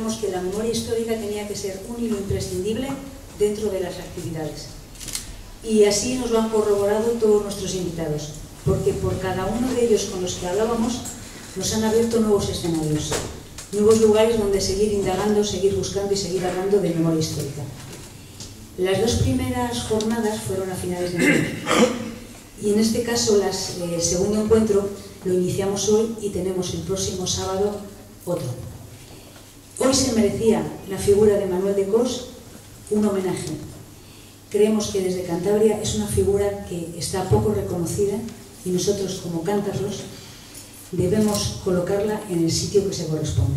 consideramos que la memoria histórica tenía que ser un hilo imprescindible dentro de las actividades. Y así nos lo han corroborado todos nuestros invitados, porque por cada uno de ellos con los que hablábamos nos han abierto nuevos escenarios, nuevos lugares donde seguir indagando, seguir buscando y seguir hablando de memoria histórica. Las dos primeras jornadas fueron a finales de noviembre y en este caso el eh, segundo encuentro lo iniciamos hoy y tenemos el próximo sábado otro. Hoy se merecía la figura de Manuel de Cos un homenaje. Creemos que desde Cantabria es una figura que está poco reconocida y nosotros como cántabros debemos colocarla en el sitio que se corresponde.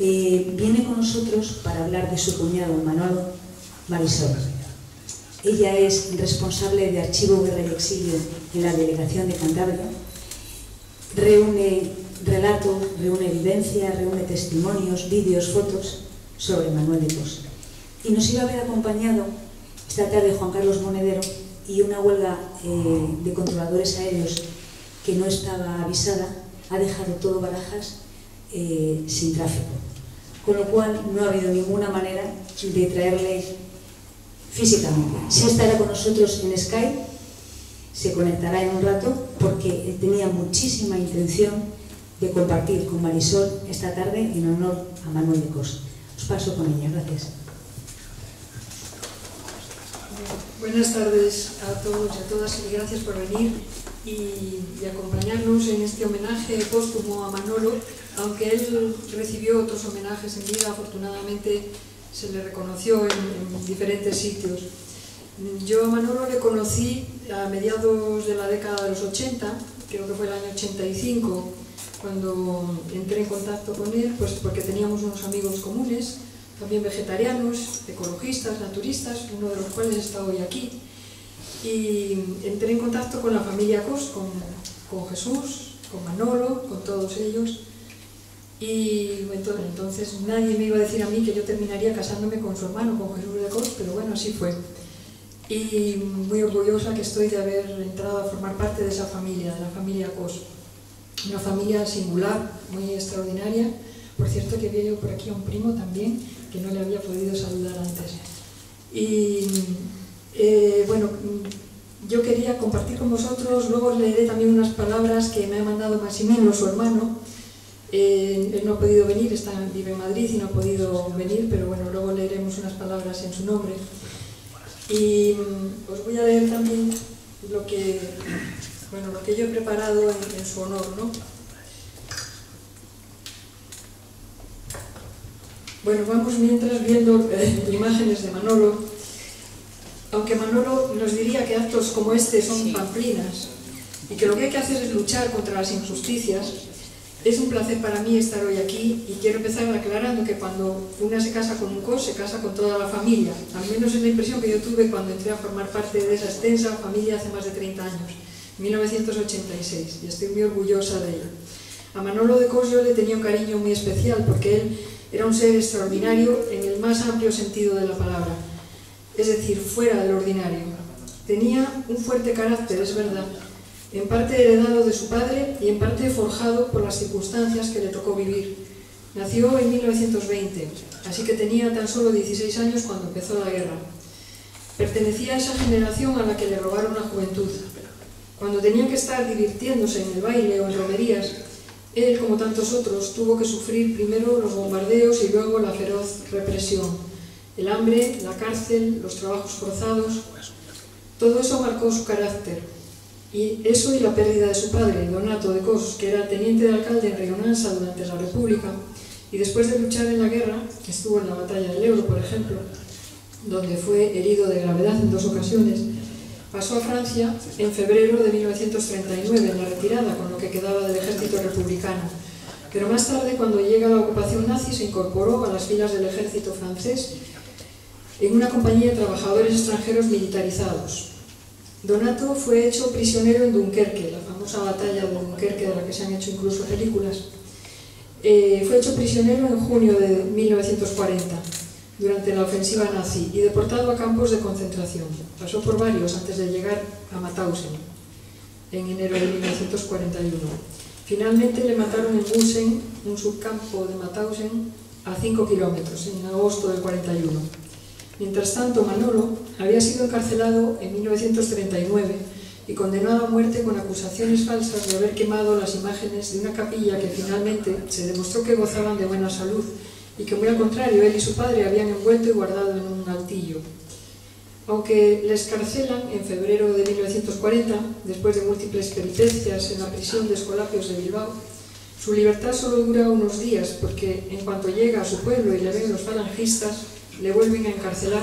Eh, viene con nosotros para hablar de su cuñado Manuel Marisol. Ella es responsable de Archivo Guerra y Exilio en la Delegación de Cantabria. Reúne relato, reúne evidencia, reúne testimonios, vídeos, fotos sobre Manuel de Cos. Y nos iba a haber acompañado esta tarde Juan Carlos Monedero y una huelga eh, de controladores aéreos que no estaba avisada ha dejado todo Barajas eh, sin tráfico. Con lo cual no ha habido ninguna manera de traerle físicamente. Si estará con nosotros en Skype, se conectará en un rato porque tenía muchísima intención de compartir con Marisol esta tarde en honor a Manuel de Cos. Os paso con ella. Gracias. Buenas tardes a todos y a todas y gracias por venir y, acompañarnos en este homenaje póstumo a Manolo, aunque él recibió otros homenajes en vida, afortunadamente se le reconoció en, diferentes sitios. Yo a Manolo le conocí a mediados de la década de los 80, creo que fue el año 85, cuando entré en contacto con él, pues porque teníamos unos amigos comunes, también vegetarianos, ecologistas, naturistas, uno de los cuales está hoy aquí. Y entré en contacto con la familia Cos, con, Jesús, con Manolo, con todos ellos. Y entonces nadie me iba a decir a mí que yo terminaría casándome con su hermano, con Jesús de Cos, pero bueno, así fue. Y muy orgullosa que estoy de haber entrado a formar parte de esa familia, de la familia Cos. Una familia singular, muy extraordinaria. Por cierto que había yo por aquí a un primo también, que no le había podido saludar antes. Y eh, bueno, yo quería compartir con vosotros, luego leeré también unas palabras que me ha mandado Maximino, su hermano. Eh, él no ha podido venir, está, vive en Madrid y no ha podido venir, pero bueno, luego leeremos unas palabras en su nombre. Y mm, os voy a leer también lo que, bueno, lo que yo he preparado en, en su honor, ¿no? Bueno, vamos mientras viendo eh, imágenes de Manolo, aunque Manolo nos diría que actos como este son pamplinas y que lo que hay que hacer es luchar contra las injusticias, es un placer para mí estar hoy aquí y quiero empezar aclarando que cuando una se casa con un cos, se casa con toda la familia. Al menos es la impresión que yo tuve cuando entré a formar parte de esa extensa familia hace más de 30 años, 1986, y estoy muy orgullosa de ella. A Manolo de Cos yo le tenía un cariño muy especial porque él era un ser extraordinario en el más amplio sentido de la palabra, es decir, fuera del ordinario. Tenía un fuerte carácter, es verdad, en parte heredado de su padre y en parte forjado por las circunstancias que le tocó vivir. Nació en 1920, así que tenía tan solo 16 años cuando empezó la guerra. Pertenecía a esa generación a la que le robaron la juventud. Cuando tenía que estar divirtiéndose en el baile o en romerías, él, como tantos otros, tuvo que sufrir primero los bombardeos y luego la feroz represión. El hambre, la cárcel, los trabajos forzados, todo eso marcó su carácter. Y eso y la pérdida de su padre, Donato de Cos, que era teniente de alcalde en Rionanza durante la República, y después de luchar en la guerra, estuvo en la batalla del Ebro, por ejemplo, donde fue herido de gravedad en dos ocasiones, Pasó a Francia en febrero de 1939, en la retirada, con lo que quedaba del ejército republicano. Pero más tarde, cuando llega la ocupación nazi, se incorporó a las filas del ejército francés en una compañía de trabajadores extranjeros militarizados. Donato fue hecho prisionero en Dunkerque, la famosa batalla de Dunkerque de la que se han hecho incluso películas. Eh, fue hecho prisionero en junio de 1940 durante la ofensiva nazi y deportado a campos de concentración. Pasó por varios antes de llegar a Mauthausen en enero de 1941. Finalmente le mataron en Busen, un subcampo de Mauthausen, a 5 kilómetros, en agosto del 41. Mientras tanto, Manolo había sido encarcelado en 1939 y condenado a muerte con acusaciones falsas de haber quemado las imágenes de una capilla que finalmente se demostró que gozaban de buena salud y que muy al contrario, él y su padre habían envuelto y guardado en un altillo. Aunque le escarcelan en febrero de 1940, después de múltiples peripecias en la prisión de Escolapios de Bilbao, su libertad solo dura unos días porque en cuanto llega a su pueblo y le ven los falangistas, le vuelven a encarcelar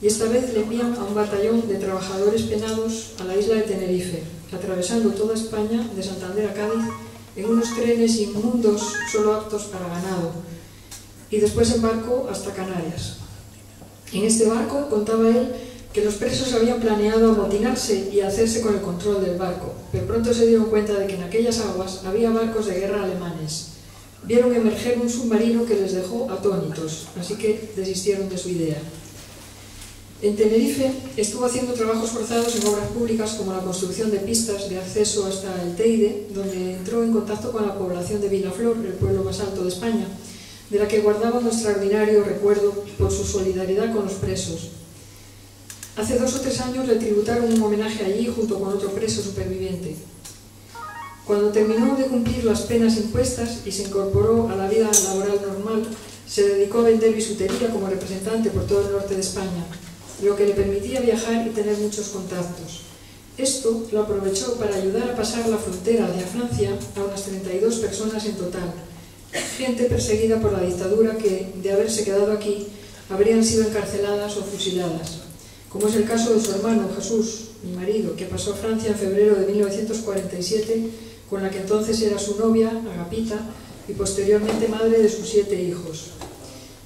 y esta vez le envían a un batallón de trabajadores penados a la isla de Tenerife, atravesando toda España de Santander a Cádiz en unos trenes inmundos solo aptos para ganado, y después en barco hasta Canarias. En este barco, contaba él, que los presos habían planeado amotinarse y hacerse con el control del barco, pero pronto se dieron cuenta de que en aquellas aguas había barcos de guerra alemanes. Vieron emerger un submarino que les dejó atónitos, así que desistieron de su idea. En Tenerife estuvo haciendo trabajos forzados en obras públicas como la construcción de pistas de acceso hasta el Teide, donde entró en contacto con la población de Vilaflor, el pueblo más alto de España, de la que guardaba un extraordinario recuerdo por su solidaridad con los presos. Hace dos o tres años le tributaron un homenaje allí junto con otro preso superviviente. Cuando terminó de cumplir las penas impuestas y se incorporó a la vida laboral normal, se dedicó a vender bisutería como representante por todo el norte de España, lo que le permitía viajar y tener muchos contactos. Esto lo aprovechó para ayudar a pasar la frontera hacia Francia a unas 32 personas en total, gente perseguida por la dictadura que, de haberse quedado aquí, habrían sido encarceladas o fusiladas, como es el caso de su hermano Jesús, mi marido, que pasó a Francia en febrero de 1947 con la que entonces era su novia, Agapita, y posteriormente madre de sus siete hijos.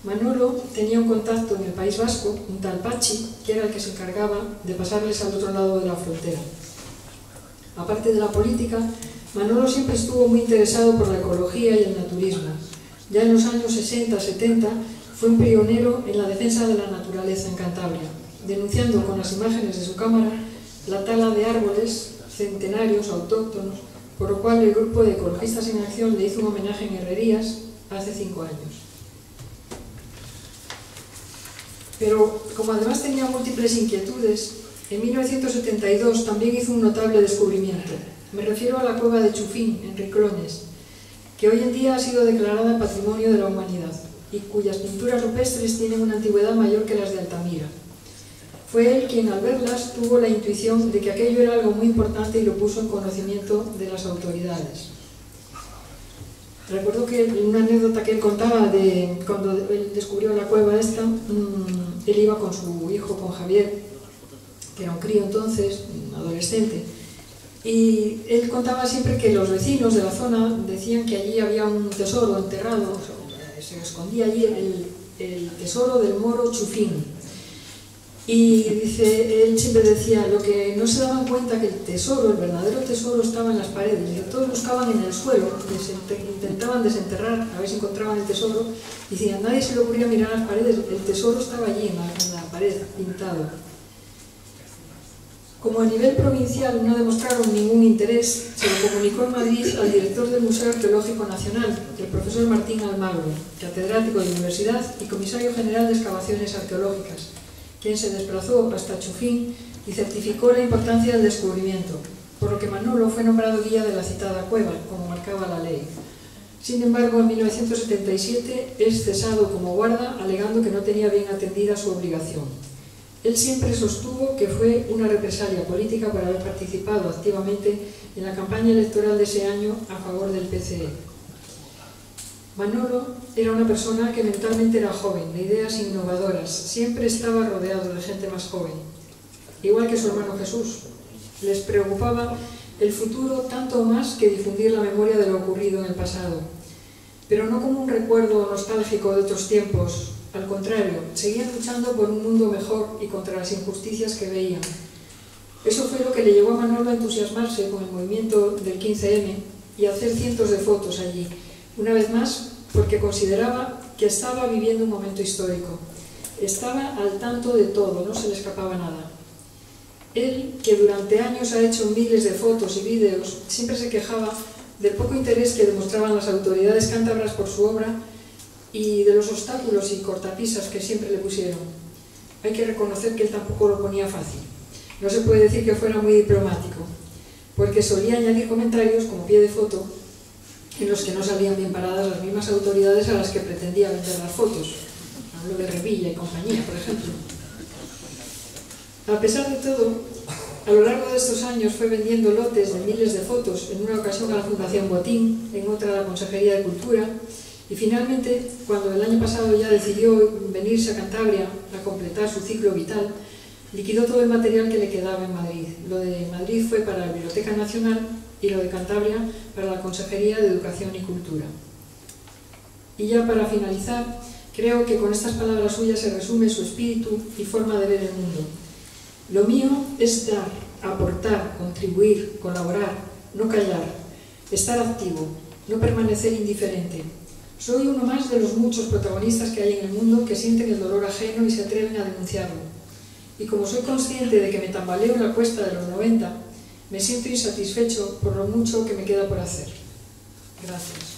Manolo tenía un contacto en el País Vasco, un tal Pachi, que era el que se encargaba de pasarles al otro lado de la frontera. Aparte de la política, Manolo siempre estuvo muy interesado por la ecología y el naturismo. Ya en los años 60-70 fue un pionero en la defensa de la naturaleza en Cantabria, denunciando con las imágenes de su cámara la tala de árboles centenarios autóctonos, por lo cual el grupo de ecologistas en acción le hizo un homenaje en Herrerías hace cinco años. Pero como además tenía múltiples inquietudes, en 1972 también hizo un notable descubrimiento. Me refiero a la cueva de Chufín, en Riclones, que hoy en día ha sido declarada Patrimonio de la Humanidad y cuyas pinturas rupestres tienen una antigüedad mayor que las de Altamira. Fue él quien al verlas tuvo la intuición de que aquello era algo muy importante y lo puso en conocimiento de las autoridades. Recuerdo que una anécdota que él contaba de cuando él descubrió la cueva esta, mm, él iba con su hijo, con Javier, que era un crío entonces, un adolescente, y él contaba siempre que los vecinos de la zona decían que allí había un tesoro enterrado, se escondía allí el, tesoro del moro Chufín. Y dice, él siempre decía, lo que no se daban cuenta que el tesoro, el verdadero tesoro estaba en las paredes, y todos buscaban en el suelo, intentaban desenterrar a ver si encontraban el tesoro, y decían, nadie se le ocurría mirar las paredes, el tesoro estaba allí en la, en la pared, pintado. Como a nivel provincial no demostraron ningún interés, se lo comunicó en Madrid al director del Museo Arqueológico Nacional, el profesor Martín Almagro, catedrático de universidad y comisario general de excavaciones arqueológicas, quien se desplazó hasta Chufín y certificó la importancia del descubrimiento, por lo que Manolo fue nombrado guía de la citada cueva, como marcaba la ley. Sin embargo, en 1977 es cesado como guarda, alegando que no tenía bien atendida su obligación. Él siempre sostuvo que fue una represalia política por haber participado activamente en la campaña electoral de ese año a favor del PCE. Manolo era una persona que mentalmente era joven, de ideas innovadoras, siempre estaba rodeado de gente más joven. igual que su hermano Jesús. Les preocupaba el futuro tanto más que difundir la memoria de lo ocurrido en el pasado. Pero no como un recuerdo nostálgico de otros tiempos, al contrario, seguían luchando por un mundo mejor y contra las injusticias que veían. Eso fue lo que le llevó a Manolo a entusiasmarse con el movimiento del 15M y a hacer cientos de fotos allí, una vez más porque consideraba que estaba viviendo un momento histórico. Estaba al tanto de todo, no se le escapaba nada. Él, que durante años ha hecho miles de fotos y vídeos, siempre se quejaba del poco interés que demostraban las autoridades cántabras por su obra y de los obstáculos y cortapisas que siempre le pusieron. Hay que reconocer que él tampoco lo ponía fácil. No se puede decir que fuera muy diplomático, porque solía añadir comentarios como pie de foto en los que no salían bien paradas las mismas autoridades a las que pretendía vender las fotos. Hablo de Revilla y compañía, por ejemplo. A pesar de todo, a lo largo de estos años fue vendiendo lotes de miles de fotos, en una ocasión a la Fundación Botín, en otra a la Consejería de Cultura, y finalmente, cuando el año pasado ya decidió venirse a Cantabria a completar su ciclo vital, liquidó todo el material que le quedaba en Madrid. Lo de Madrid fue para la Biblioteca Nacional y lo de Cantabria para la Consejería de Educación y Cultura. Y ya para finalizar, creo que con estas palabras suyas se resume su espíritu y forma de ver el mundo. Lo mío es dar, aportar, contribuir, colaborar, no callar, estar activo, no permanecer indiferente. Soy uno más de los muchos protagonistas que hay en el mundo que sienten el dolor ajeno y se atreven a denunciarlo. Y como soy consciente de que me tambaleo en la cuesta de los 90, me siento insatisfecho por lo mucho que me queda por hacer. Gracias.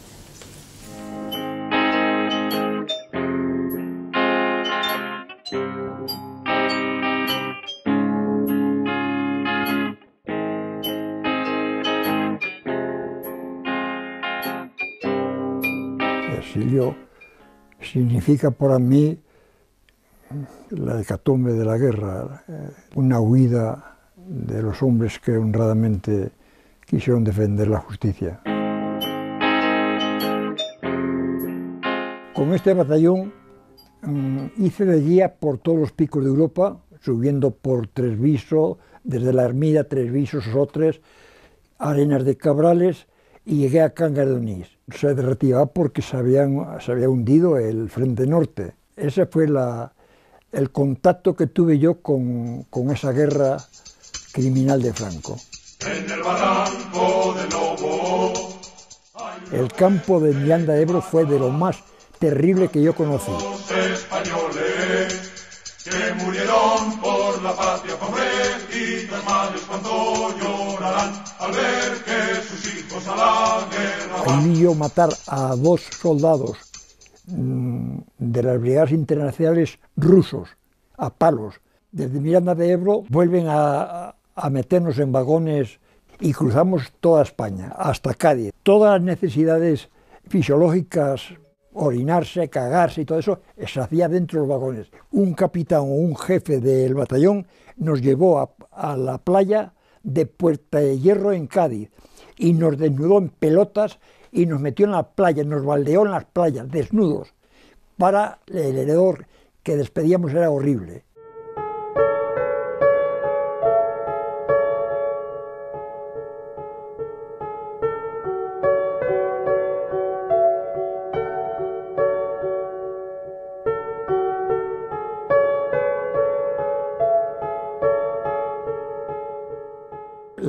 significa para mí la hecatombe de la guerra, eh, una huida de los hombres que honradamente quisieron defender la justicia. Con este batallón mm, hice de guía por todos los picos de Europa, subiendo por Tresviso, desde la Ermida, Tresviso, Sotres, Arenas de Cabrales y llegué a Cangas de Onís se derretía porque se, se había hundido el frente norte. Ese fue la, el contacto que tuve yo con, con esa guerra criminal de Franco. En el barranco de Lobo. El campo de Miranda Ebro fue de lo más terrible que yo conocí. Los españoles que murieron por la patria pobre y hermanos cuando llorarán al ver que sus hijos a la guerra Ahí vi yo matar a dos soldados mm, de las brigadas internacionales rusos a palos. Desde Miranda de Ebro vuelven a, a meternos en vagones y cruzamos toda España, hasta Cádiz. Todas las necesidades fisiológicas orinarse, cagarse y todo eso, se hacía dentro de los vagones. Un capitán o un jefe del batallón nos llevó a, la playa de Puerta de Hierro en Cádiz y nos desnudó en pelotas y nos metió en la playa, nos baldeó en las playas, desnudos. Para el heredor que despedíamos era horrible.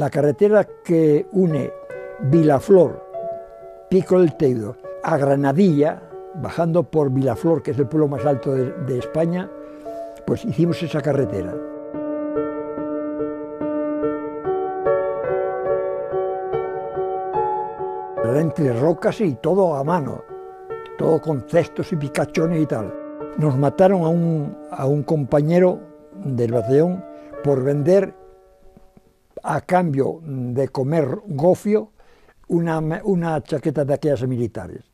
la carretera que une Vilaflor, Pico del Teudo, a Granadilla, bajando por Vilaflor, que es el pueblo más alto de, España, pues hicimos esa carretera. Entre rocas y todo a mano, todo con cestos y picachones y tal. Nos mataron a un, a un compañero del batallón por vender a cambio de comer gofio una, una chaqueta de aquellas militares.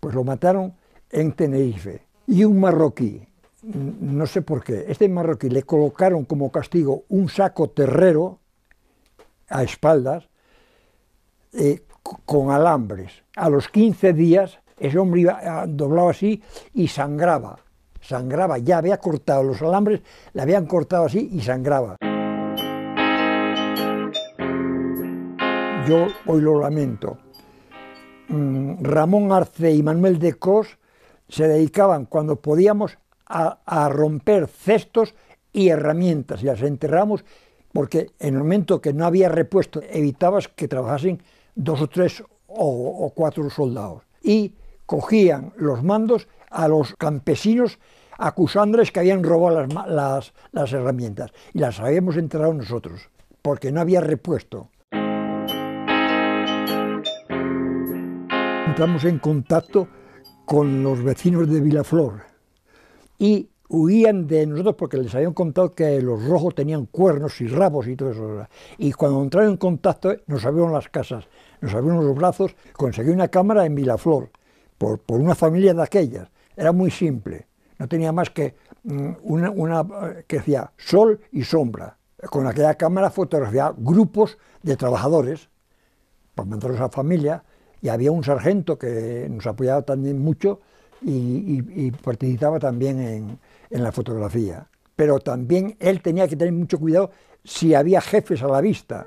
Pues lo mataron en Tenerife. Y un marroquí, no sé por qué, este marroquí le colocaron como castigo un saco terrero a espaldas eh, con alambres. A los 15 días ese hombre iba ah, doblado así y sangraba, sangraba, ya había cortado los alambres, le habían cortado así y sangraba. Yo hoy lo lamento. Mm, Ramón Arce y Manuel de Cos se dedicaban cuando podíamos a, romper cestos y herramientas y las enterramos porque en el momento que no había repuesto evitabas que trabajasen dos o tres o, cuatro soldados. Y cogían los mandos a los campesinos acusándoles que habían robado las, las herramientas y las habíamos enterrado nosotros porque no había repuesto. Entramos en contacto con los vecinos de Vilaflor y huían de nosotros porque les habían contado que los rojos tenían cuernos y rabos y todo eso. Y cuando entraron en contacto nos abrieron las casas, nos abrieron los brazos, conseguí una cámara en Vilaflor por, por una familia de aquellas. Era muy simple, no tenía más que mm, una, una que decía sol y sombra. Con aquella cámara fotografiaba grupos de trabajadores para mandarlos a familia y había un sargento que nos apoyaba también mucho y, participaba también en, en, la fotografía. Pero también él tenía que tener mucho cuidado si había jefes a la vista.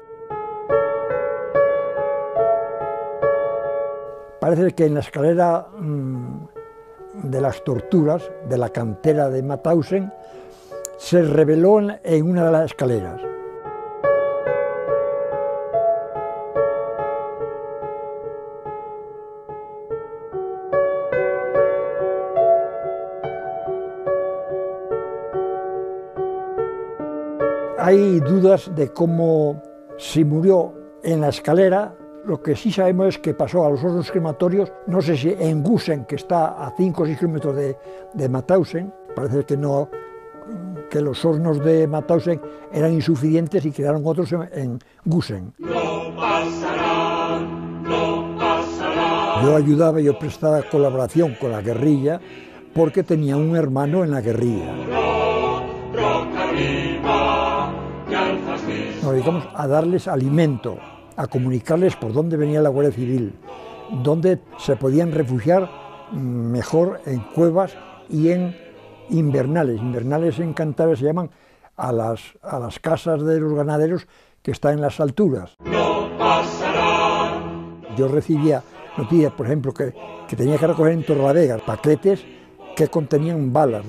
Parece que en la escalera mm, de las torturas de la cantera de Mauthausen se reveló en una de las escaleras. Hay dudas de cómo si murió en la escalera. Lo que sí sabemos es que pasó a los hornos crematorios, no sé si en Gusen, que está a 5 o 6 kilómetros de, de Mauthausen, parece que no, que los hornos de Mauthausen eran insuficientes y quedaron otros en, Gusen. Yo ayudaba, yo prestaba colaboración con la guerrilla porque tenía un hermano en la guerrilla dedicamos a darles alimento, a comunicarles por dónde venía la Guardia Civil, dónde se podían refugiar mejor en cuevas y en invernales. Invernales en Cantabria se llaman a las, a las casas de los ganaderos que están en las alturas. Yo recibía noticias, por ejemplo, que, que tenía que recoger en Torrelavega paquetes que contenían balas.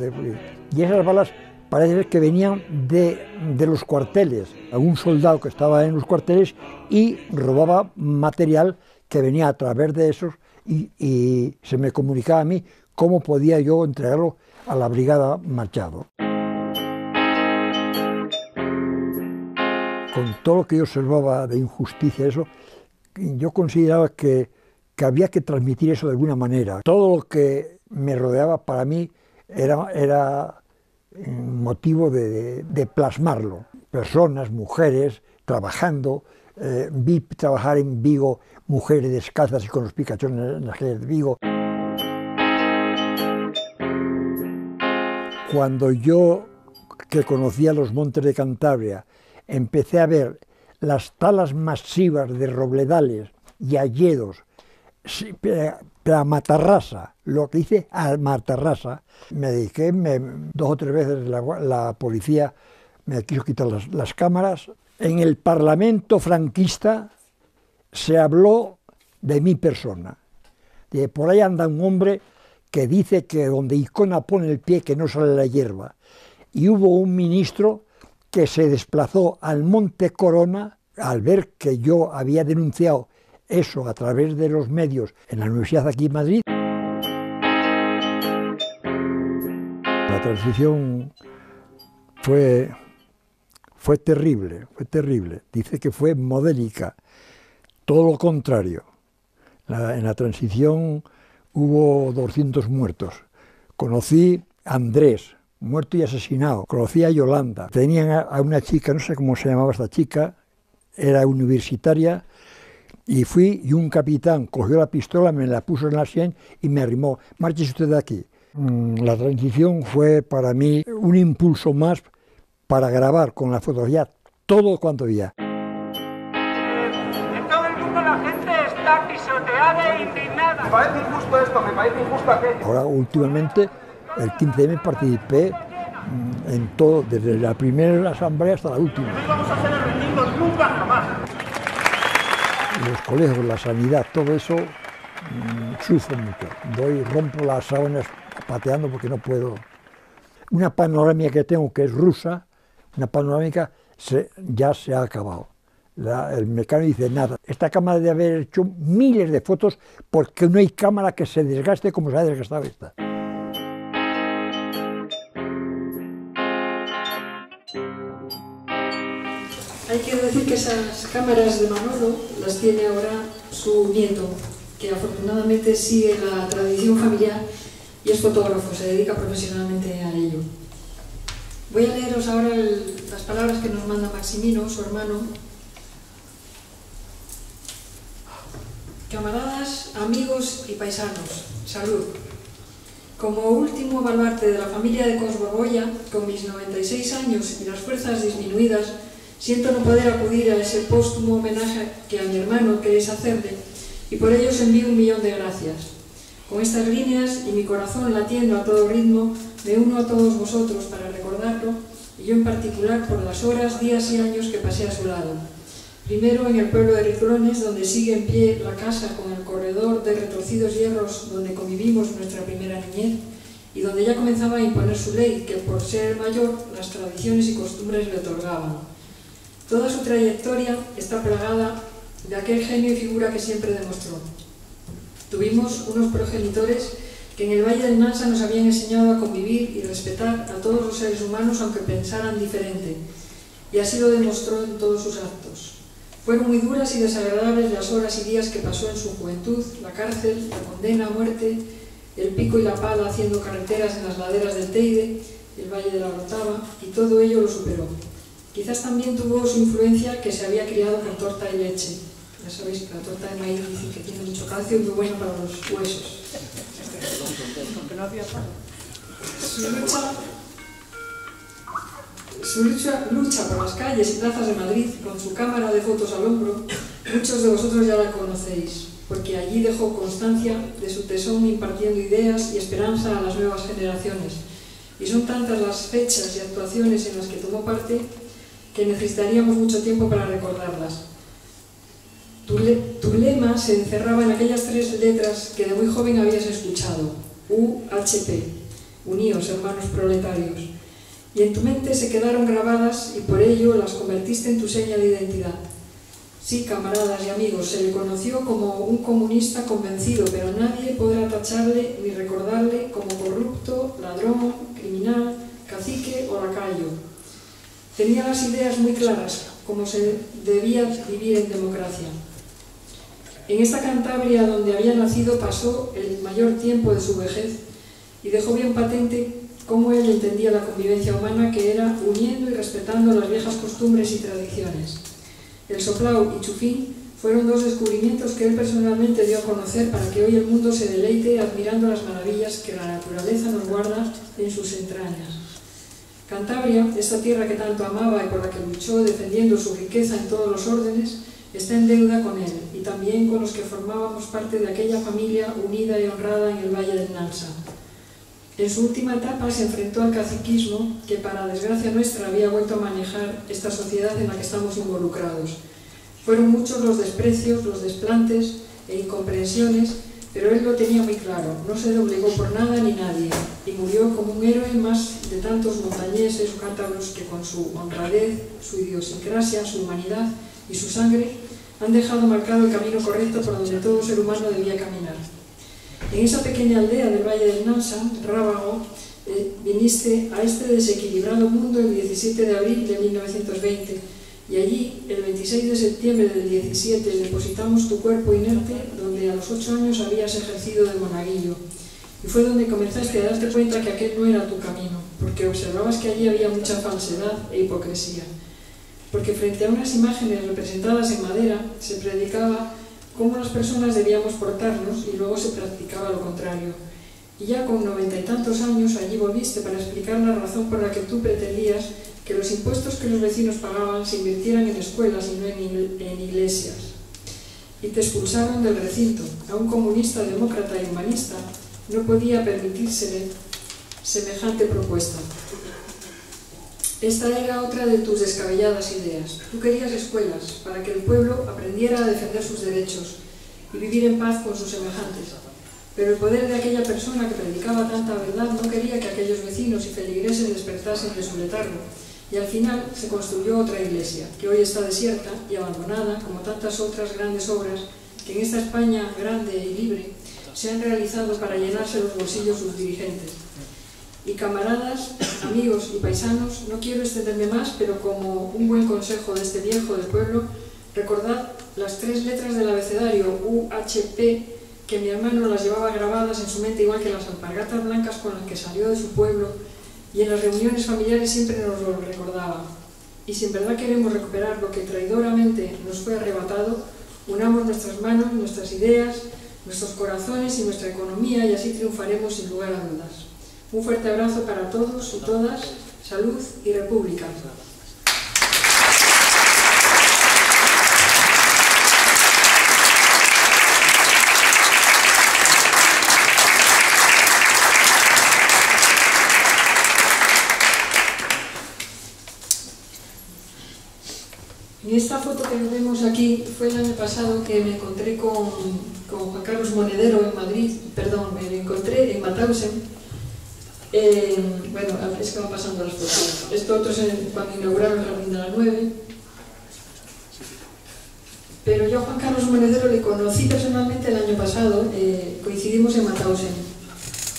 y esas balas parece que venían de, los cuarteles, algún soldado que estaba en los cuarteles y robaba material que venía a través de esos y, se me comunicaba a mí cómo podía yo entregarlo a la brigada Machado. Con todo lo que yo observaba de injusticia, eso, yo consideraba que, que había que transmitir eso de alguna manera. Todo lo que me rodeaba para mí era, era motivo de, plasmarlo. Personas, mujeres, trabajando. Eh, vi trabajar en Vigo mujeres descalzas y con los picachones en las calles de Vigo. Cuando yo, que conocía los montes de Cantabria, empecé a ver las talas masivas de robledales y alledos a Matarrasa, lo que hice a Matarrasa, me dediqué, dos o tres veces la, policía me quiso quitar las, cámaras. En el Parlamento franquista se habló de mi persona. De, por ahí anda un hombre que dice que donde Icona pone el pie que no sale la hierba. Y hubo un ministro que se desplazó al Monte Corona al ver que yo había denunciado eso a través de los medios en la universidad aquí en Madrid. La transición fue, fue terrible, fue terrible. Dice que fue modélica, todo lo contrario. en la transición hubo 200 muertos. Conocí a Andrés, muerto y asesinado. Conocí a Yolanda. Tenían a una chica, no sé cómo se llamaba esta chica, era universitaria, y fui y un capitán cogió la pistola, me la puso en la sien y me arrimó. Márchese usted de aquí. Mm, la transición fue para mí un impulso más para grabar con la fotografía todo cuanto había. En todo el mundo la gente está pisoteada e indignada. Me parece injusto esto, me parece injusto aquello. Ahora, últimamente, el 15M participé mm, en todo, desde la primera asamblea hasta la última. No vamos a ser rendidos nunca jamás. Los colegios, la sanidad, todo eso mmm, sufro mucho. Doy, rompo las sábanas pateando porque no puedo. Una panorámica que tengo que es rusa, una panorámica ya se ha acabado. La, el mecánico dice nada. Esta cámara debe haber hecho miles de fotos porque no hay cámara que se desgaste como se ha desgastado esta. Esas cámaras de Manolo las tiene ahora su nieto, que afortunadamente sigue la tradición familiar y es fotógrafo, se dedica profesionalmente a ello. Voy a leeros ahora el, las palabras que nos manda Maximino, su hermano. Camaradas, amigos y paisanos, salud. Como último baluarte de la familia de Cosborboya, con mis 96 años y las fuerzas disminuidas, siento no poder acudir a ese póstumo homenaje que a mi hermano queréis hacerle, y por ello os envío un millón de gracias. Con estas líneas y mi corazón latiendo a todo ritmo, me uno a todos vosotros para recordarlo, y yo en particular por las horas, días y años que pasé a su lado. Primero en el pueblo de Riclones, donde sigue en pie la casa con el corredor de retorcidos hierros donde convivimos nuestra primera niñez, y donde ya comenzaba a imponer su ley, que por ser mayor, las tradiciones y costumbres le otorgaban. Toda su trayectoria está plagada de aquel genio y figura que siempre demostró. Tuvimos unos progenitores que en el Valle del Nansa nos habían enseñado a convivir y respetar a todos los seres humanos aunque pensaran diferente, y así lo demostró en todos sus actos. Fueron muy duras y desagradables las horas y días que pasó en su juventud, la cárcel, la condena a muerte, el pico y la pala haciendo carreteras en las laderas del Teide, el Valle de la Rotava, y todo ello lo superó. Quizás también tuvo su influencia que se había criado con torta y leche, ya sabéis que la torta de maíz dicen que tiene mucho calcio y muy bueno para los huesos. Su lucha, su lucha, lucha por las calles y plazas de Madrid con su cámara de fotos al hombro, muchos de vosotros ya la conocéis, porque allí dejó constancia de su tesón impartiendo ideas y esperanza a las nuevas generaciones. Y son tantas las fechas y actuaciones en las que tomó parte que necesitaríamos mucho tiempo para recordarlas. Tu, le, tu, lema se encerraba en aquellas tres letras que de muy joven habías escuchado, UHP, Uníos, hermanos proletarios, y en tu mente se quedaron grabadas y por ello las convertiste en tu seña de identidad. Sí, camaradas y amigos, se le conoció como un comunista convencido, pero nadie podrá tacharle ni recordarle como corrupto, ladrón, criminal, cacique o lacayo. Tenía las ideas muy claras, como se debía vivir en democracia. En esta Cantabria donde había nacido pasó el mayor tiempo de su vejez y dejó bien patente cómo él entendía la convivencia humana que era uniendo y respetando las viejas costumbres y tradiciones. El soplau y chufín fueron dos descubrimientos que él personalmente dio a conocer para que hoy el mundo se deleite admirando las maravillas que la naturaleza nos guarda en sus entrañas. Cantabria, esta tierra que tanto amaba y por la que luchó defendiendo su riqueza en todos los órdenes, está en deuda con él y también con los que formábamos parte de aquella familia unida y honrada en el Valle del Nansa. En su última etapa se enfrentó al caciquismo que, para desgracia nuestra, había vuelto a manejar esta sociedad en la que estamos involucrados. Fueron muchos los desprecios, los desplantes e incomprensiones, pero él lo tenía muy claro, no se doblegó por nada ni nadie, y murió como un héroe más de tantos montañeses o cántabros que con su honradez, su idiosincrasia, su humanidad y su sangre han dejado marcado el camino correcto por donde todo ser humano debía caminar. En esa pequeña aldea del Valle del Nansa, Rábago, eh, viniste a este desequilibrado mundo el 17 de abril de 1920 Y allí, el 26 de septiembre del 17, depositamos tu cuerpo inerte donde a los ocho años habías ejercido de monaguillo. Y fue donde comenzaste a darte cuenta que aquel no era tu camino, porque observabas que allí había mucha falsedad e hipocresía. Porque frente a unas imágenes representadas en madera se predicaba cómo las personas debíamos portarnos y luego se practicaba lo contrario. Y ya con noventa y tantos años allí volviste para explicar la razón por la que tú pretendías que los impuestos que los vecinos pagaban se invirtieran en escuelas y no en, iglesias. Y te expulsaron del recinto. A un comunista, demócrata y humanista no podía permitírsele semejante propuesta. Esta era otra de tus descabelladas ideas. Tú querías escuelas para que el pueblo aprendiera a defender sus derechos y vivir en paz con sus semejantes. Pero el poder de aquella persona que predicaba tanta verdad no quería que aquellos vecinos y feligreses despertasen de su letargo y al final se construyó otra iglesia, que hoy está desierta y abandonada, como tantas otras grandes obras que en esta España grande y libre se han realizado para llenarse los bolsillos sus dirigentes. Y camaradas, amigos y paisanos, no quiero extenderme más, pero como un buen consejo de este viejo del pueblo, recordad las tres letras del abecedario UHP que mi hermano las llevaba grabadas en su mente igual que las alpargatas blancas con las que salió de su pueblo y en las reuniones familiares siempre nos lo recordaba. Y si en verdad queremos recuperar lo que traidoramente nos fue arrebatado, unamos nuestras manos, nuestras ideas, nuestros corazones y nuestra economía y así triunfaremos sin lugar a dudas. Un fuerte abrazo para todos y todas, salud y república. Esta foto que vemos aquí foi o ano pasado que me encontré con, con Juan Carlos Monedero en Madrid, perdón, me encontré en Matausen. Eh, bueno, es que van pasando las fotos. Esto otros en, cuando inauguraron la de la 9. Pero yo a Juan Carlos Monedero le conocí personalmente el año pasado, eh, coincidimos en Matausen.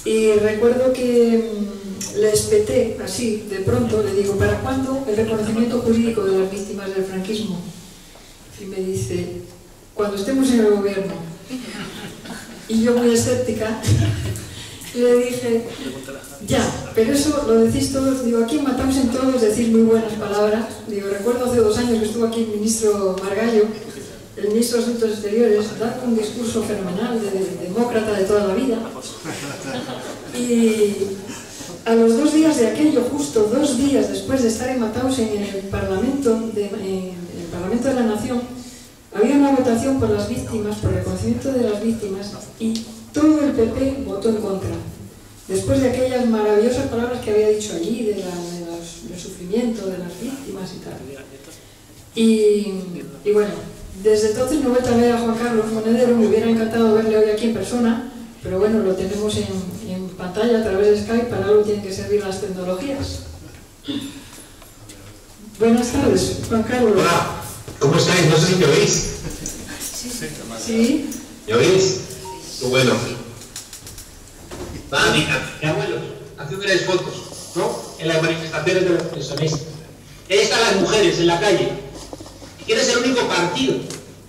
Y recuerdo que mm, le espeté así, de pronto, le digo, ¿para cuándo el reconocimiento jurídico de las víctimas del franquismo? Y me dice, cuando estemos en el gobierno. Y yo muy escéptica, le dije, ya, pero eso lo decís todos, digo, aquí matamos en todos decir muy buenas palabras. Digo, recuerdo hace dos años que estuvo aquí el ministro Margallo, el ministro de Asuntos Exteriores, dando un discurso fenomenal de, demócrata de toda la vida. Y a los dos días de aquello, justo dos días después de estar en Mauthausen en el Parlamento de, Parlamento de la Nación, había una votación por las víctimas, por el reconocimiento de las víctimas, y todo el PP votó en contra. Después de aquellas maravillosas palabras que había dicho allí, de del sufrimiento de las víctimas y tal. Y, bueno, desde entonces no vuelto a ver a Juan Carlos Monedero, me hubiera encantado verle hoy aquí en persona, pero bueno, lo tenemos en, pantalla a través de Skype, para algo tienen que servir las tecnologías. Buenas tardes, Juan Carlos. Hola, ¿cómo estáis? No sé si me oís. Sí. ¿Me oís? Qué bueno. Va, mi, mi abuelo, haciendo unas fotos, ¿no? En las manifestaciones de los pensionistas. ahí están las mujeres en la calle. Quién es el único partido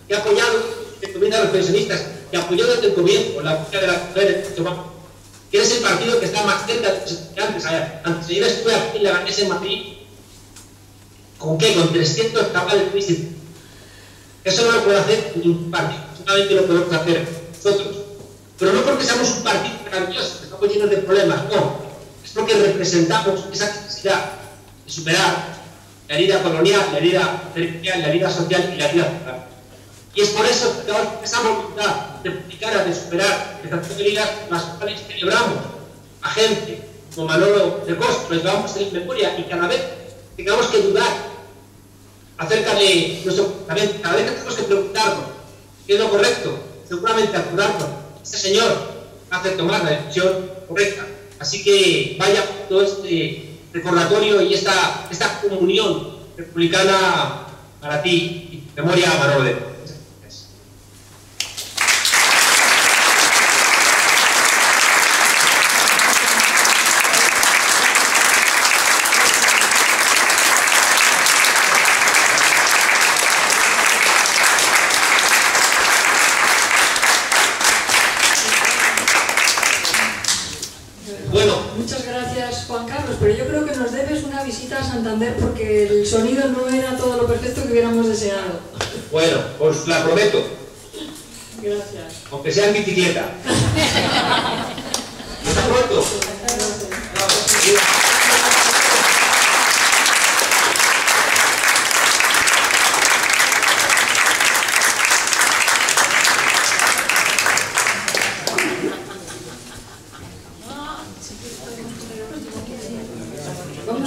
que ha apoyado el a los pensionistas, que apoyó desde el comienzo la búsqueda de las mujeres, que es el partido que está más cerca de los estudiantes. antes yo estuve aquí en la Ganesa en Madrid, ¿con qué? Con 300 cabales crisis. Eso no lo puede hacer ningún partido, solamente lo podemos hacer nosotros. Pero no porque seamos un partido maravilloso, que estamos llenos de problemas, no. Es porque representamos esa necesidad de superar la herida colonial, la herida territorial, la herida social y la herida. Y es por eso que esa voluntad de practicar, de superar estas heridas, las cuales celebramos a gente como Manolo de Costa, les vamos a en memoria y cada vez tengamos que dudar acerca de nuestro cada vez tenemos que preguntarnos qué es lo correcto, seguramente acurarnos, este Señor hace tomar la decisión correcta. Así que vaya todo este recordatorio y esta, esta comunión republicana para ti, memoria Manolo de Juan Carlos, pero yo creo que nos debes una visita a Santander porque el sonido no era todo lo perfecto que hubiéramos deseado. Bueno, os la prometo. Gracias. Aunque sea en bicicleta. Hasta pronto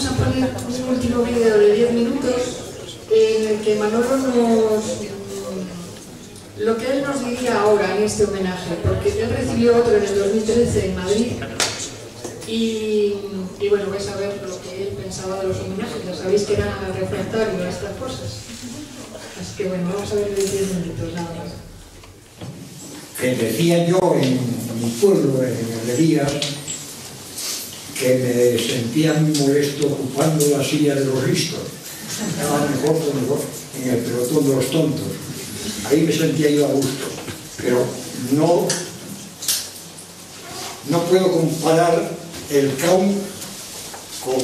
a poner un último vídeo de 10 minutos en el que Manolo nos... lo que él nos diría ahora en este homenaje, porque él otro en el 2013 en Madrid y, bueno, vais a ver lo que él pensaba de los homenajes, ya sabéis que era refractario a estas cosas. Así que bueno, vamos a ver 10 minutos nada más. que decía yo en mi pueblo, en Herrerías, que me sentía muy molesto ocupando la silla de los listos. Estaba mejor, mejor en el pelotón de los tontos. Ahí me sentía yo a gusto. Pero no, no puedo comparar el CAUM con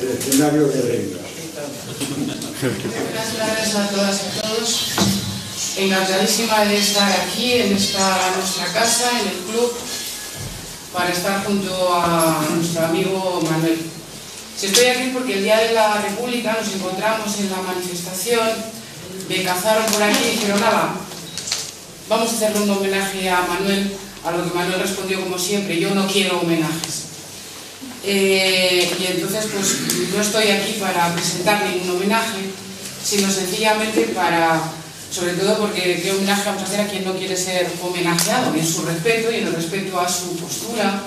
el escenario de Herrerías. Buenas tardes a todas y a todos. Encantadísima de estar aquí en esta nuestra casa, en el club, para estar junto a nuestro amigo Manuel. Si estoy aquí porque el día de la República nos encontramos en la manifestación, me cazaron por aquí y dijeron, nada, vamos a hacerle un homenaje a Manuel, a lo que Manuel respondió como siempre, yo no quiero homenajes. Eh, y entonces pues no estoy aquí para presentar ningún homenaje, sino sencillamente para, sobre todo porque qué homenaje vamos a hacer a quien no quiere ser homenajeado, en su respeto y en el respeto a su postura,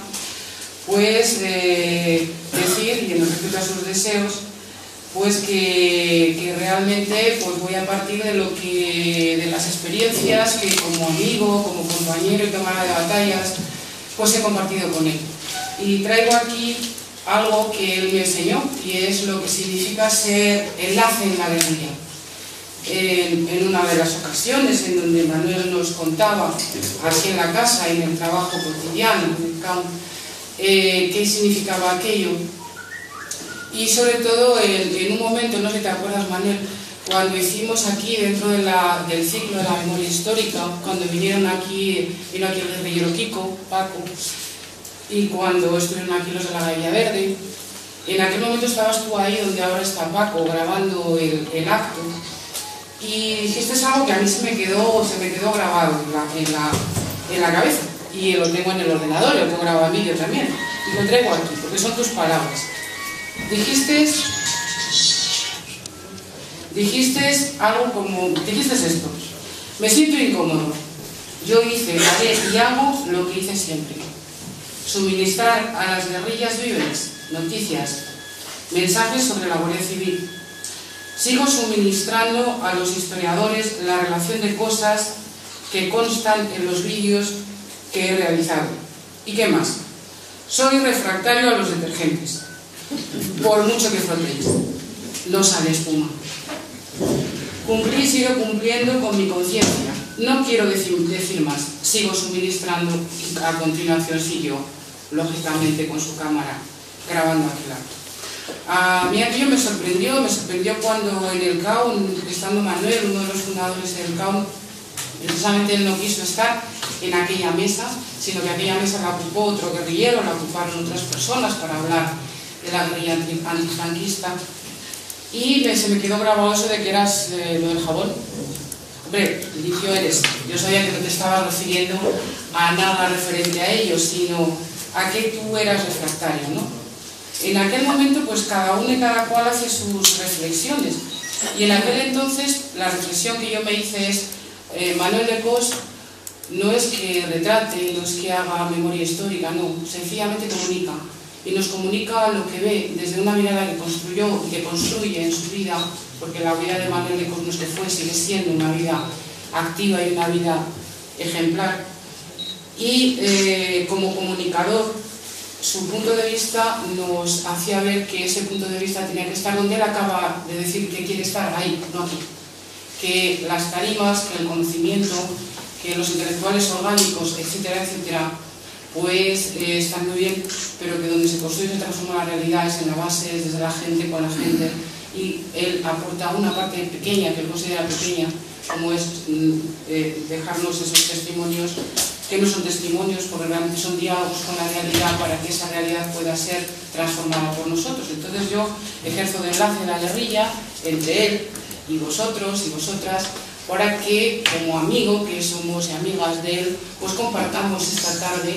pues eh, decir, y en el respeto a sus deseos, pues que, que, realmente pues voy a partir de lo que de las experiencias que como amigo, como compañero y cámara de batallas, pues he compartido con él. Y traigo aquí algo que él me enseñó y es lo que significa ser enlace en la alegría. En, una de las ocasiones en donde Manuel nos contaba, así en la casa y en el trabajo cotidiano, campo, eh, qué significaba aquello. Y sobre todo en, en, un momento, no sé si te acuerdas Manuel, cuando hicimos aquí dentro del ciclo de la memoria histórica, cuando vinieron aquí, vino aquí el guerrillero Kiko, Paco, y cuando estuvieron aquí los de la Gavilla Verde, en aquel momento estabas tú ahí donde ahora está Paco grabando el, el acto. Y dijiste algo que a mí se me quedó, se me quedó grabado en la, en, la, en la cabeza y lo tengo en el ordenador, lo tengo grabado en vídeo también. Y lo traigo aquí porque son tus palabras. Dijiste, dijiste algo como, dijiste esto, me siento incómodo, yo hice, haré y hago lo que hice siempre suministrar a las guerrillas víveres, noticias, mensajes sobre la Guardia Civil. Sigo suministrando a los historiadores la relación de cosas que constan en los vídeos que he realizado. ¿Y qué más? Soy refractario a los detergentes, por mucho que frotéis. No sale espuma. Cumplí y sigo cumpliendo con mi conciencia. No quiero decir, decir, más. Sigo suministrando y a continuación siguió, lógicamente, con su cámara, grabando aquel acto. A mí aquello me sorprendió, me sorprendió cuando en el CAU, estando Manuel, uno de los fundadores del CAU, precisamente él no quiso estar en aquella mesa, sino que aquella mesa la ocupó otro guerrillero, la ocuparon otras personas para hablar de la guerrilla antifranquista. Y me, se me quedó grabado eso de que eras eh, lo del jabón. Hombre, limpio eres. Yo sabía que no te estaba refiriendo a nada referente a ello, sino a que tú eras refractario, ¿no? En aquel momento, pues cada uno y cada cual hace sus reflexiones. Y en aquel entonces, la reflexión que yo me hice es, eh, Manuel de Cos no es que retrate, no es que haga memoria histórica, no, sencillamente comunica. Y nos comunica lo que ve desde una mirada que construyó y que construye en su vida, porque la vida de Manuel de Cos no es que fue, sigue siendo una vida activa y una vida ejemplar. Y eh, como comunicador, su punto de vista nos hacía ver que ese punto de vista tenía que estar donde él acaba de decir que quiere estar ahí, no aquí. Que las tarimas, que el conocimiento, que los intelectuales orgánicos, etcétera, etcétera, pues eh, está muy bien, pero que donde se construye y se transforma la realidad es en la base, es desde la gente, con la gente, y él aporta una parte pequeña, que él considera pequeña, como es mm, eh, dejarnos esos testimonios, que no son testimonios, porque realmente son diálogos con la realidad para que esa realidad pueda ser transformada por nosotros. Entonces yo ejerzo de enlace la guerrilla entre él y vosotros y vosotras, para que como amigo, que somos amigas de él, pues compartamos esta tarde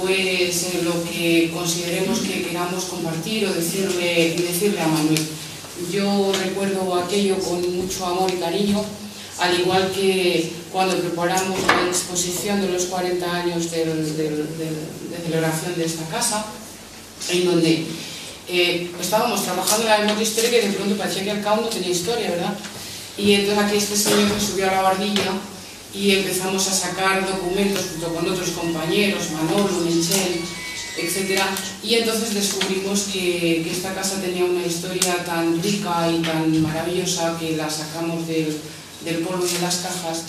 pues lo que consideremos que queramos compartir o decirle, a Manuel. Yo recuerdo aquello con mucho amor y cariño, al igual que cuando preparamos la exposición de los 40 años de celebración de esta casa, en donde eh, estábamos trabajando en la memoria histórica y de pronto parecía que el caos no tenía historia, ¿verdad? Y entonces aquí este señor se subió a la bardilla y empezamos a sacar documentos junto con otros compañeros, Manolo, Michel, etc. Y entonces descubrimos que, esta casa tenía una historia tan rica y tan maravillosa que la sacamos del, del polvo de las cajas.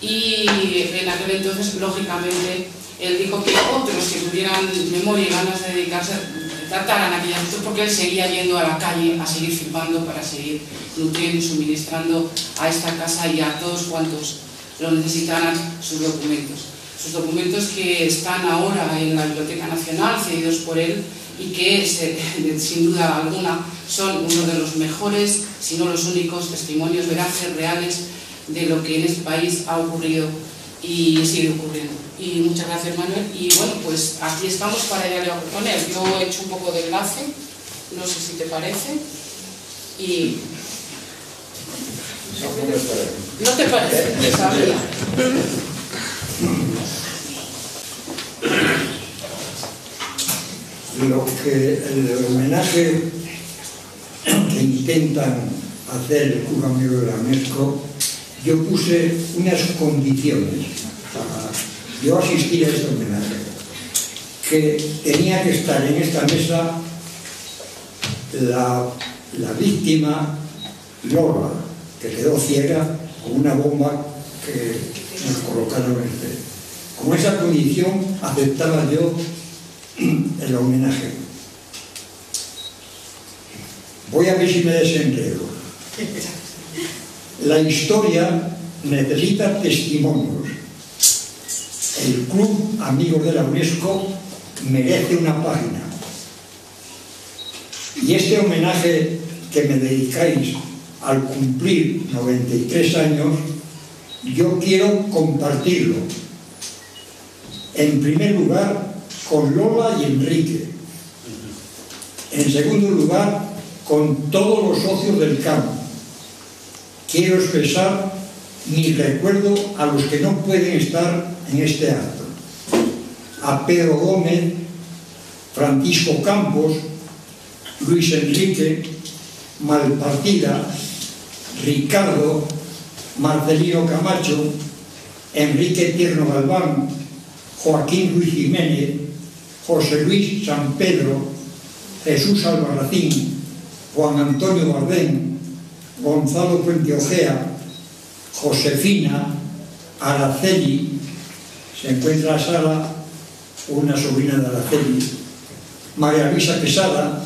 Y en aquel entonces, lógicamente, él dijo que otros que tuvieran memoria y ganas de dedicarse trataran aquella cuestión porque él seguía yendo a la calle a seguir filmando para seguir nutriendo y suministrando a esta casa y a todos cuantos lo necesitaran sus documentos. Sus documentos que están ahora en la Biblioteca Nacional, cedidos por él, y que sin duda alguna son uno de los mejores, si no los únicos, testimonios veraces, reales de lo que en este país ha ocurrido y sigue ocurriendo. Y muchas gracias Manuel. Y bueno, pues aquí estamos para dialogar con él. Yo he hecho un poco de enlace, no sé si te parece. Y... ¿No te parece? Sabía. Lo que el homenaje que intentan hacer el Cuba Amigo de la UNESCO yo puse unas condiciones para yo asistir a este homenaje, que tenía que estar en esta mesa la, la víctima Lola, que quedó ciega con una bomba que nos colocaron en este. Con esa condición aceptaba yo el homenaje. Voy a ver si me desenredo. La historia necesita testimonios. El Club Amigos de la UNESCO merece una página. Y este homenaje que me dedicáis al cumplir 93 años, yo quiero compartirlo. En primer lugar, con Lola y Enrique. En segundo lugar, con todos los socios del campo quiero expresar mi recuerdo a los que no pueden estar en este acto. A Pedro Gómez, Francisco Campos, Luis Enrique, Malpartida, Ricardo, Marcelino Camacho, Enrique Tierno Galván, Joaquín Luis Jiménez, José Luis San Pedro, Jesús Albarracín, Juan Antonio Bardén, Gonzalo Puente Ojea, Josefina, Araceli, se encuentra Sara, una sobrina de Araceli, María Luisa Quesada,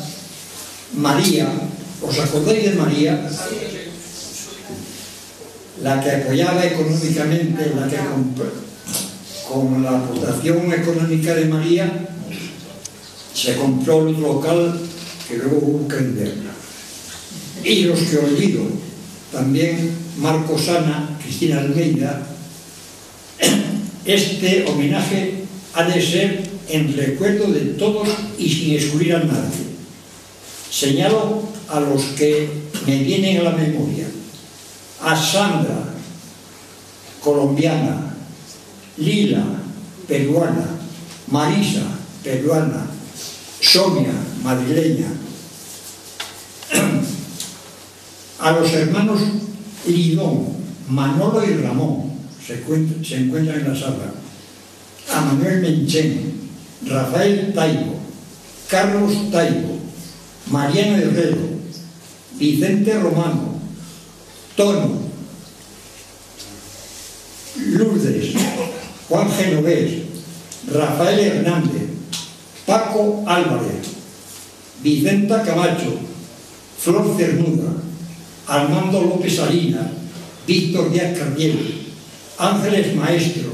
María, ¿os acordáis de María? La que apoyaba económicamente, la que con, la aportación económica de María se compró el local que luego hubo que venderla y los que olvido, también Marco Sana, Cristina Almeida, este homenaje ha de ser en recuerdo de todos y sin excluir a nadie. Señalo a los que me vienen a la memoria. A Sandra, colombiana, Lila, peruana, Marisa, peruana, Sonia, madrileña, a los hermanos Lidón, Manolo y Ramón, se, encuentran en la sala, a Manuel Menchen, Rafael Taibo, Carlos Taibo, Mariano Herrero, Vicente Romano, Tono, Lourdes, Juan Genovés, Rafael Hernández, Paco Álvarez, Vicenta Camacho, Flor Cernuda, Armando López Salinas, Víctor Díaz Cardiel, Ángeles Maestro,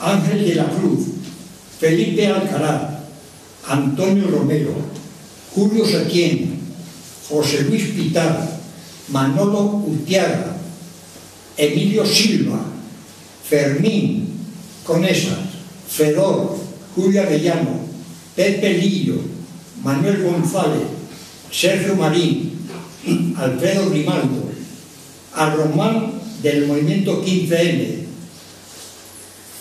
Ángel de la Cruz, Felipe Alcaraz, Antonio Romero, Julio Setién, José Luis Pitar, Manolo Utiaga, Emilio Silva, Fermín Conesa, Fedor, Julio Avellano, Pepe Lillo, Manuel González, Sergio Marín, Alfredo Grimaldo, a Román del movimiento 15M,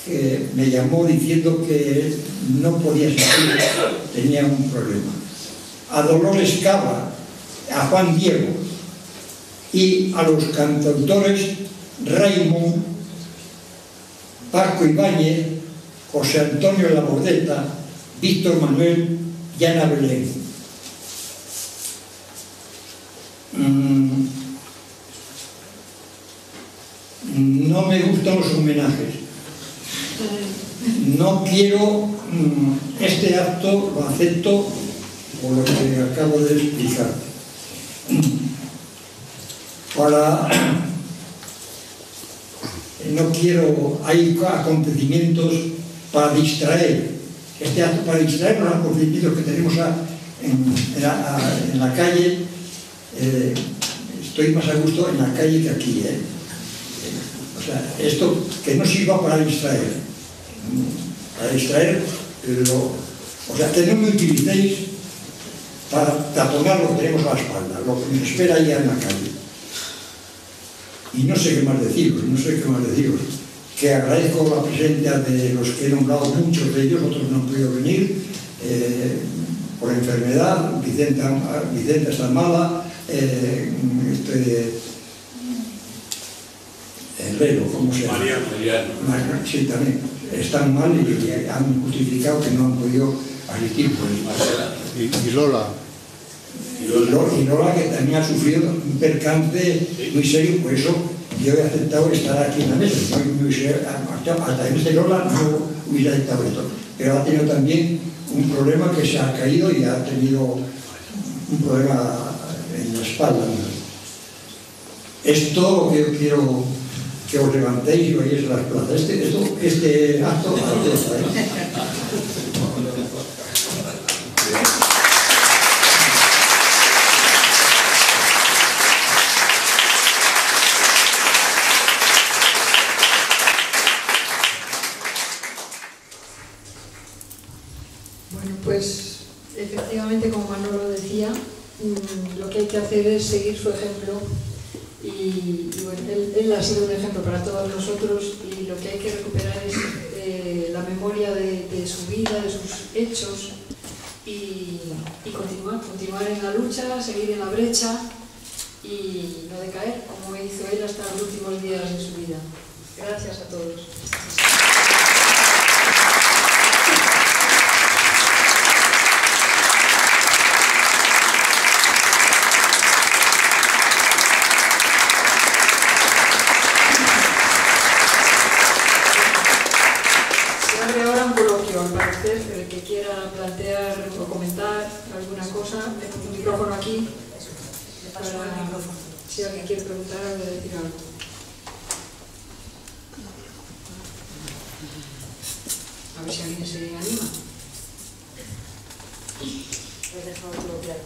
que me llamó diciendo que no podía seguir, tenía un problema. A Dolores Cava, a Juan Diego y a los cantautores Raymond, Paco Ibáñez, José Antonio Labordeta, Víctor Manuel y Ana Belén. Mm, no me gustan los homenajes. No quiero mm, este acto, lo acepto por lo que acabo de explicar. Para no quiero, hay acontecimientos para distraer, este acto para distraer los acontecimientos que tenemos en, la, calle, eh, estoy más a gusto en la calle que aquí, ¿eh? eh o sea, esto que no sirva para distraer. Para distraer lo... O sea, que no me utilicéis para taponar lo que tenemos a la espalda, lo que nos espera allá en la calle. Y no sé qué más deciros, no sé qué más deciros. Que agradezco la presencia de los que he nombrado, muchos de ellos, otros no han podido venir, eh, por enfermedad, Vicenta, Vicenta está mala, eh, este, Herrero, ¿cómo se llama? Mariano. Sí, también. Están mal y han justificado que no han podido asistir. Pues. ¿Y, Lola? Y Lola, que también ha sufrido un percance muy serio, por eso yo he aceptado estar aquí en la mesa. Hasta en este Lola no hubiera aceptado esto. Pero ha tenido también un problema que se ha caído y ha tenido un problema en la espalda. Esto lo que yo quiero que os levantéis y vayáis a las plazas. Este, esto, este acto, ¿eh? Bueno, pues efectivamente, como Manolo decía, mm, que hay que hacer es seguir su ejemplo y, él, ha sido un ejemplo para todos nosotros y lo que hay que recuperar es eh, la memoria de, su vida, de sus hechos y, continuar, continuar en la lucha, seguir en la brecha y no decaer como hizo él hasta los últimos días de su vida. Gracias a todos. el que quiera plantear o comentar alguna cosa, tengo un micrófono aquí. Para, si alguien quiere preguntar o decir algo. A ver si alguien se anima. Lo he dejado todo claro.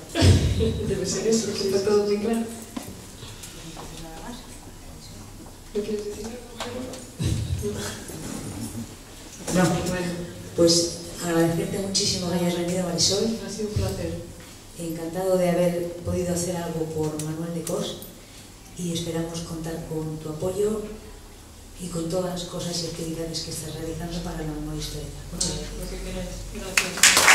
Debe ser eso, que está todo muy claro. ¿Lo quieres decir algo, No. Bueno. Pues agradecerte muchísimo que hayas venido, Marisol. Ha sido un placer. Encantado de haber podido hacer algo por Manuel de Cos y esperamos contar con tu apoyo y con todas las cosas y actividades que estás realizando para la memoria histórica. Muchas gracias.